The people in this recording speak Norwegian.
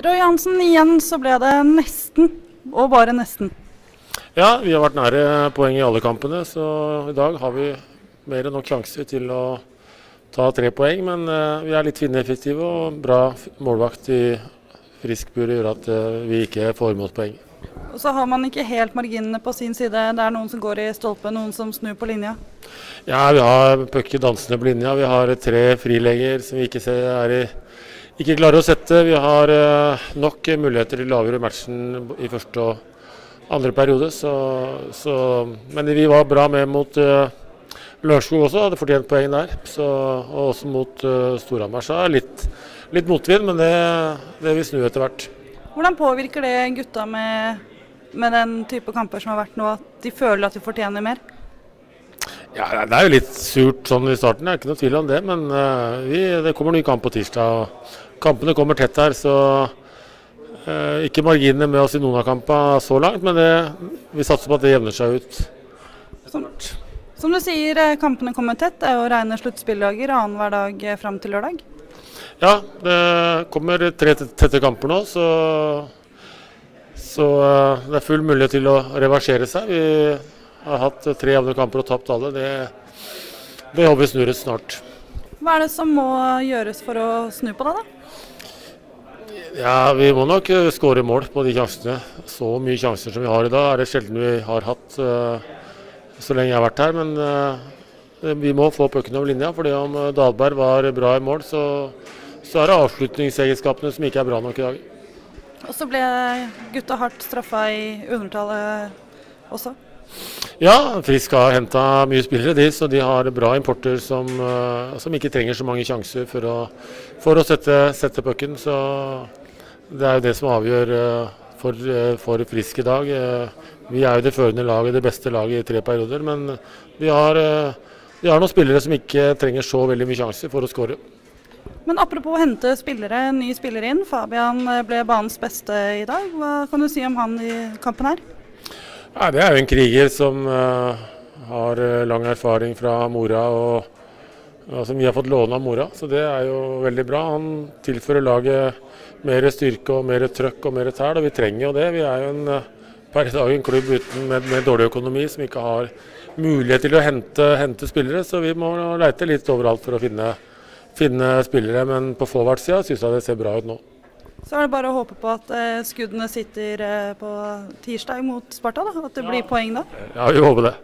Roy Hansen, igjen så ble det nesten, og bare nesten. Ja, vi har vært nære poeng i alle kampene, så i dag har vi mer enn nok sjanser til å ta tre poeng. Men uh, vi er litt ineffektive, og bra målvakt i frisk bur gjør at uh, vi ikke får med oss poeng. Og så har man ikke helt marginene på sin side. Det er noen som går i stolpen, noen som snur på linja. Ja, vi har pucker dansende på linja. Vi har tre frilegger som vi ikke ser er i ikke klarer å sette. Vi har uh, nok muligheter til å avgjøre matchen i første og andre periode. Så, så, men vi var bra med mot uh, Lørenskog også, hadde fortjent poeng der. Så, og også mot uh, Storhamar. Så litt, litt motvind, men det, det vil snu etter hvert. Hvordan påvirker det gutta med, med den type kamper som har vært nå, at de føler at de fortjener mer? Ja, Det er jo litt surt sånn i starten, det er ikke noe tvil om det. Men uh, vi, det kommer ny kamp på tirsdag. Kampene kommer tett her, så uh, ikke marginene med oss i noen av kampene så langt. Men det, vi satser på at det jevner seg ut. Som, som, du sier, eh, kampene kommer tett. Det er jo rene sluttspilldager annenhver dag fram til lørdag. Ja, det kommer tre tette kamper nå, så, så uh, det er full mulighet til å reversere seg. Vi har hatt tre jevne kamper og tapt alle. Det, det håper vi snur snart. Hva er det som må gjøres for å snu på det, da? Ja, Vi må nok eh, skåre mål på de sjansene. Så mye sjanser som vi har i dag, er det sjelden vi har hatt uh, så lenge jeg har vært her. Men vi må få pucken over linja. fordi om Dahlberg var bra i mål, så, så er det avslutningsegenskapene som ikke er bra nok i dag. Og så ble gutta hardt straffa i undertallet også? Ja, Frisk har henta mye spillere, de, så de har bra importer som, uh, som ikke trenger så mange sjanser for å, for å sette, sette pucken. Så det er jo det som avgjør uh, for, uh, for, Frisk i dag. vi er jo det førende laget, det beste laget i tre perioder, men vi har, vi har noen spillere som ikke trenger så veldig mye sjanser for å skåre. Men apropos å hente spillere, ny spiller inn. Fabian ble banens beste i dag. Hva kan du si om han i kampen her? Ja, det er jo en kriger som uh, har eh, lang erfaring fra Mora, og uh, som vi har fått låne av Mora. Så det er jo veldig bra. Han tilfører laget mer styrke og mer trøkk og mer tæl, og vi trenger jo det. Vi er jo en, per i dag en klubb uten, med, med, dårlig økonomi som ikke har mulighet til å hente, hente spillere, så vi må leite litt overalt for å finne, finne spillere. Men på forward-sida syns jeg det ser bra ut nå. Så er det bare å håpe på at eh, skuddene sitter eh, på tirsdag mot Sparta, da. At det blir poeng da. Ja, vi håper det.